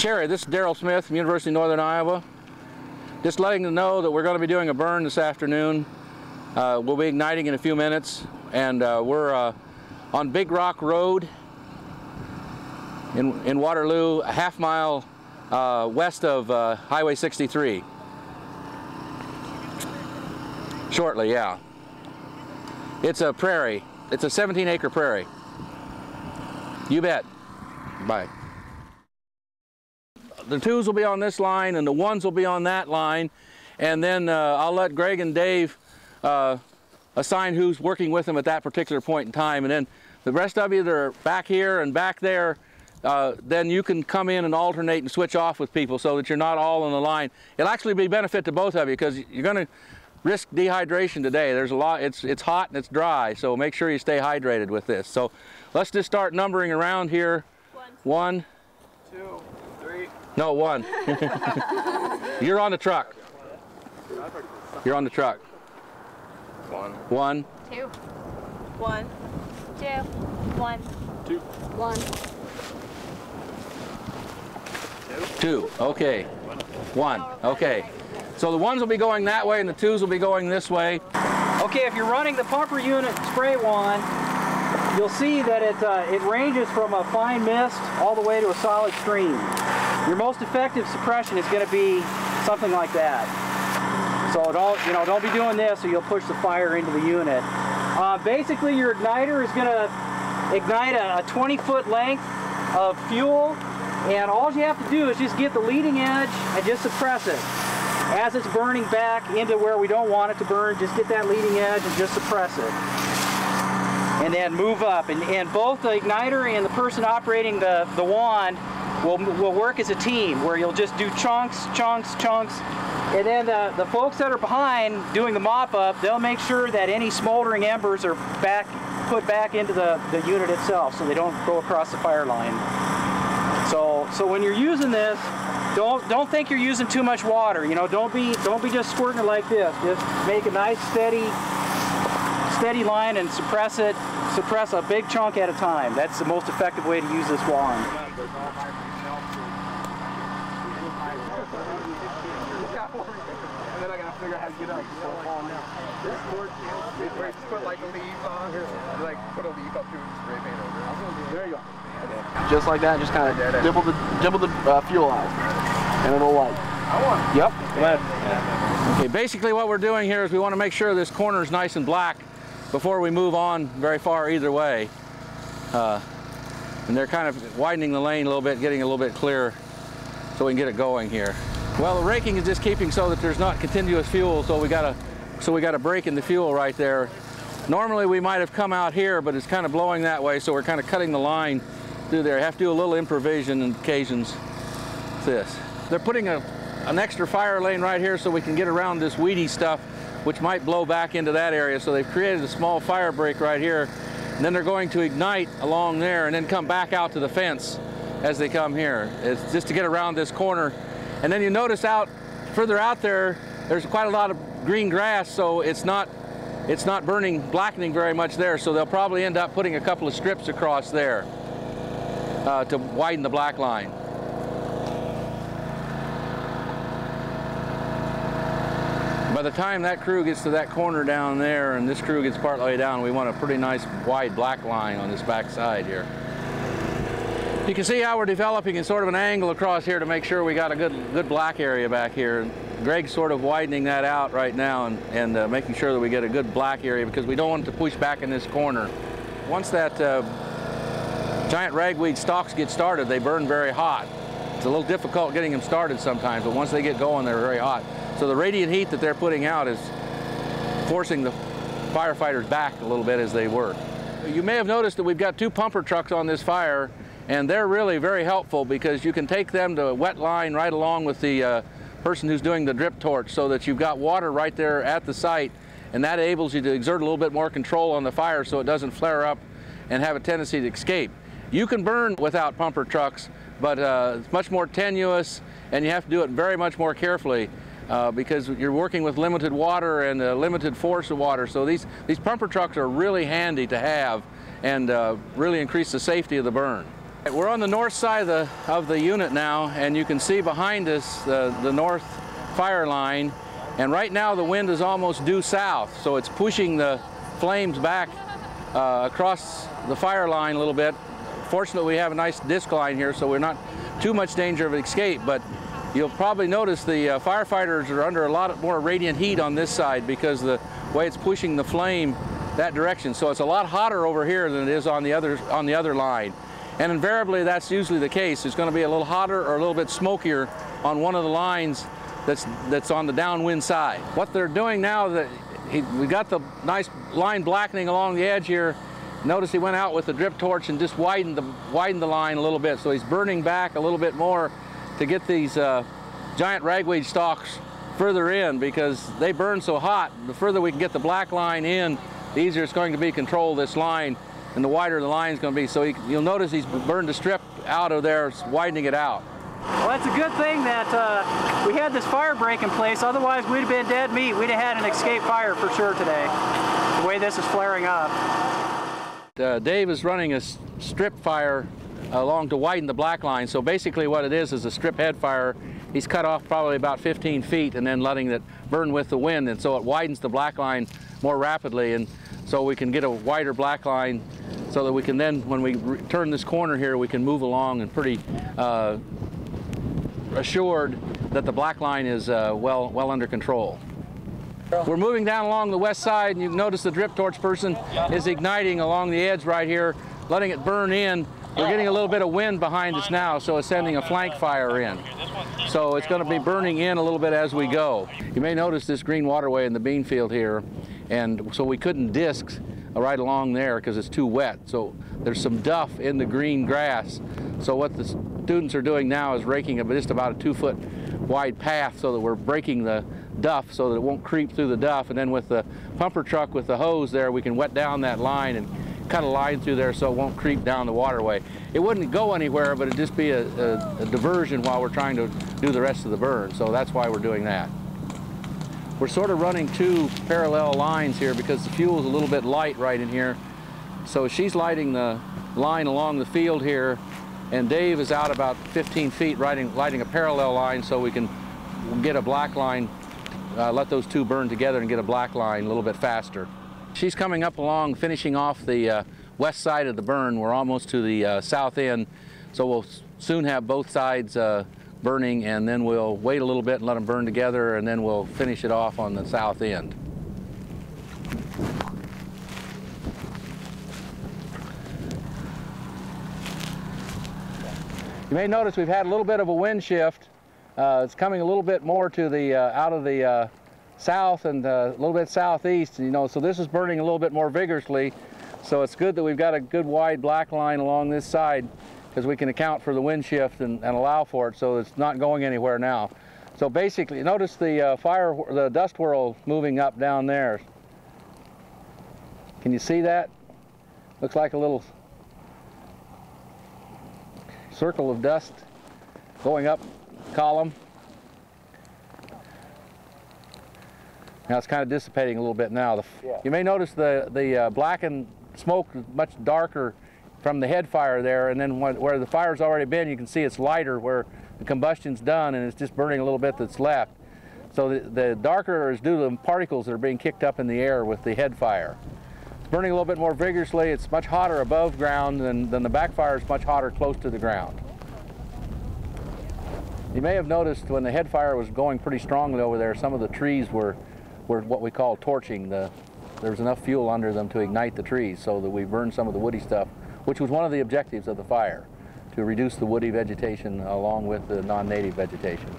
Terry, this is Daryl Smith from University of Northern Iowa. Just letting you know that we're going to be doing a burn this afternoon. Uh, we'll be igniting in a few minutes, and uh, we're uh, on Big Rock Road in, in Waterloo, a half mile uh, west of uh, Highway 63. Shortly, yeah. It's a prairie. It's a 17 acre prairie. You bet. Bye. The twos will be on this line and the ones will be on that line. And then uh, I'll let Greg and Dave uh, assign who's working with them at that particular point in time. And then the rest of you that are back here and back there, uh, then you can come in and alternate and switch off with people so that you're not all on the line. It'll actually be a benefit to both of you because you're going to risk dehydration today. There's a lot, it's, it's hot and it's dry, so make sure you stay hydrated with this. So let's just start numbering around here. One. One. Two, three. No, one. You're on the truck. You're on the truck. One. One. Two. One. Two. One. Two. One. Two. Okay. One. Okay. So the ones will be going that way and the twos will be going this way. Okay, if you're running the pumper unit spray wand, you'll see that it, uh, it ranges from a fine mist all the way to a solid stream. Your most effective suppression is going to be something like that. So don't, you know, don't be doing this or you'll push the fire into the unit. Uh, basically, your igniter is going to ignite a, a 20 foot length of fuel and all you have to do is just get the leading edge and just suppress it. As it's burning back into where we don't want it to burn, just get that leading edge and just suppress it. And then move up. And, and both the igniter and the person operating the, the wand will, we'll work as a team where you'll just do chunks, chunks, chunks. And then the, the folks that are behind doing the mop up, they'll make sure that any smoldering embers are back put back into the, the unit itself so they don't go across the fire line. So, so when you're using this, don't don't think you're using too much water. You know, don't be don't be just squirting it like this. Just make a nice steady steady line and suppress it. Suppress a big chunk at a time. That's the most effective way to use this wand. And then I gotta figure out how to get up before I fall down. This board, wait, just put like a leaf on, like put a leaf up to it and spray paint over it. There you go. just like that. Just kind of dibble the dibble the uh, fuel out, and it'll light. I want Yep. Go ahead. Okay, basically what we're doing here is we want to make sure this corner is nice and black before we move on very far either way. Uh, and they're kind of widening the lane a little bit, getting a little bit clearer so we can get it going here. Well, the raking is just keeping so that there's not continuous fuel, so we got a so we got a break in the fuel right there. Normally we might have come out here, but it's kind of blowing that way, so we're kind of cutting the line through there. have to do a little improvisation on occasions. This. They're putting a, an extra fire lane right here so we can get around this weedy stuff, which might blow back into that area. So they've created a small fire break right here, and then they're going to ignite along there and then come back out to the fence as they come here. It's just to get around this corner. And then you notice out further out there, there's quite a lot of green grass, so it's not it's not burning, blackening very much there. So they'll probably end up putting a couple of strips across there uh, to widen the black line. By the time that crew gets to that corner down there and this crew gets part way down, we want a pretty nice wide black line on this back side here. You can see how we're developing in sort of an angle across here to make sure we got a good, good black area back here. Greg's sort of widening that out right now and, and uh, making sure that we get a good black area because we don't want to push back in this corner. Once that uh, giant ragweed stalks get started, they burn very hot. It's a little difficult getting them started sometimes, but once they get going, they're very hot. So the radiant heat that they're putting out is forcing the firefighters back a little bit as they work. You may have noticed that we've got two pumper trucks on this fire, and they're really very helpful because you can take them to a wet line right along with the uh, person who's doing the drip torch so that you've got water right there at the site, and that enables you to exert a little bit more control on the fire so it doesn't flare up and have a tendency to escape. You can burn without pumper trucks, but uh, it's much more tenuous, and you have to do it very much more carefully. Uh, because you're working with limited water and a limited force of water. So these, these pumper trucks are really handy to have and uh, really increase the safety of the burn. We're on the north side of the, of the unit now, and you can see behind us the, the north fire line. And right now the wind is almost due south, so it's pushing the flames back uh, across the fire line a little bit. Fortunately, we have a nice disc line here, so we're not too much danger of escape, but you'll probably notice the uh, firefighters are under a lot more radiant heat on this side because the way it's pushing the flame that direction. So it's a lot hotter over here than it is on the other, on the other line. And invariably, that's usually the case. It's going to be a little hotter or a little bit smokier on one of the lines that's, that's on the downwind side. What they're doing now, that he, we got the nice line blackening along the edge here. Notice he went out with the drip torch and just widened the, widened the line a little bit. So he's burning back a little bit more to get these uh, giant ragweed stalks further in because they burn so hot. The further we can get the black line in, the easier it's going to be to control this line and the wider the line is going to be. So he, you'll notice he's burned the strip out of there, widening it out. Well, that's a good thing that uh, we had this fire break in place. Otherwise, we'd have been dead meat. We'd have had an escape fire for sure today, the way this is flaring up. Uh, Dave is running a strip fire along to widen the black line. So basically what it is is a strip head fire. He's cut off probably about 15 feet and then letting it burn with the wind. And so it widens the black line more rapidly. And so we can get a wider black line so that we can then, when we turn this corner here, we can move along and pretty uh, assured that the black line is uh, well, well under control. We're moving down along the west side, and you notice the drip torch person is igniting along the edge right here, letting it burn in. We're getting a little bit of wind behind us now, so it's sending a flank fire in. So it's going to be burning in a little bit as we go. You may notice this green waterway in the bean field here, and so we couldn't disc right along there because it's too wet. So there's some duff in the green grass. So what the students are doing now is raking just about a two foot wide path so that we're breaking the duff so that it won't creep through the duff. And then with the pumper truck with the hose there, we can wet down that line and cut a line through there so it won't creep down the waterway. It wouldn't go anywhere, but it'd just be a, a, a diversion while we're trying to do the rest of the burn. So that's why we're doing that. We're sort of running two parallel lines here because the fuel is a little bit light right in here. So she's lighting the line along the field here, and Dave is out about 15 feet lighting, lighting a parallel line so we can get a black line uh, let those two burn together and get a black line a little bit faster. She's coming up along, finishing off the uh, west side of the burn. We're almost to the uh, south end, so we'll soon have both sides uh, burning, and then we'll wait a little bit and let them burn together, and then we'll finish it off on the south end. You may notice we've had a little bit of a wind shift uh, it's coming a little bit more to the uh, out of the uh, south and uh, a little bit southeast, you know, so this is burning a little bit more vigorously. So it's good that we've got a good wide black line along this side because we can account for the wind shift and, and, allow for it so it's not going anywhere now. So basically, notice the uh, fire, the dust whirl moving up down there. Can you see that? Looks like a little circle of dust going up column. Now it's kind of dissipating a little bit now. The, yeah. You may notice the, the uh, blackened smoke is much darker from the head fire there, and then where the fire's already been, you can see it's lighter where the combustion's done and it's just burning a little bit that's left. So the, the darker is due to the particles that are being kicked up in the air with the head fire. It's burning a little bit more vigorously. It's much hotter above ground than, than the backfire is much hotter close to the ground. You may have noticed when the head fire was going pretty strongly over there, some of the trees were, were what we call torching. The, there was enough fuel under them to ignite the trees so that we burned some of the woody stuff, which was one of the objectives of the fire, to reduce the woody vegetation along with the non-native vegetation.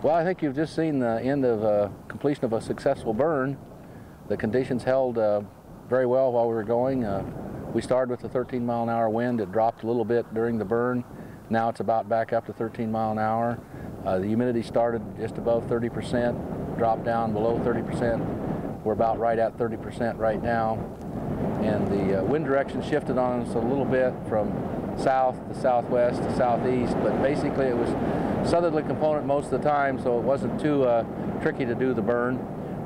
Well, I think you've just seen the end of uh, completion of a successful burn. The conditions held uh, very well while we were going. Uh, we started with a 13 mile an hour wind. It dropped a little bit during the burn. Now it's about back up to 13 mile an hour. Uh, the humidity started just above 30%, dropped down below 30%. We're about right at 30% right now. And the uh, wind direction shifted on us a little bit from south to southwest to southeast, but basically it was southerly component most of the time, so it wasn't too uh, tricky to do the burn.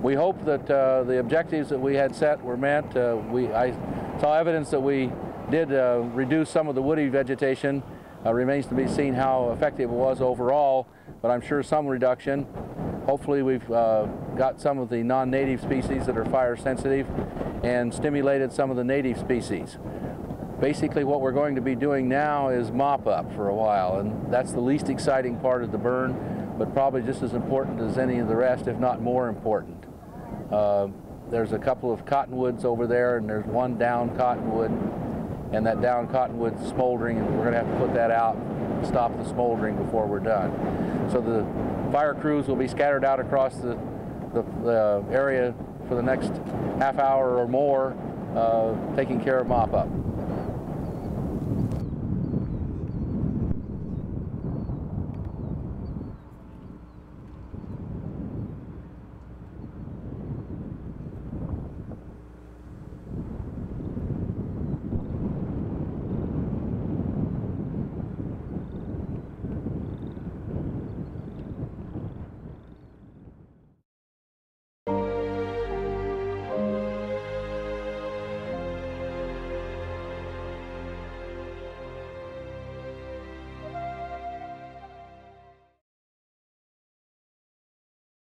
We hope that uh, the objectives that we had set were met. Uh, we, I saw evidence that we did uh, reduce some of the woody vegetation. Uh, remains to be seen how effective it was overall, but I'm sure some reduction. Hopefully we've uh, got some of the non-native species that are fire sensitive and stimulated some of the native species. Basically what we're going to be doing now is mop up for a while and that's the least exciting part of the burn but probably just as important as any of the rest if not more important. Uh, there's a couple of cottonwoods over there and there's one down cottonwood and that down cottonwood's smoldering and we're going to have to put that out stop the smoldering before we're done. So the fire crews will be scattered out across the, the, the area for the next half hour or more uh, taking care of mop up.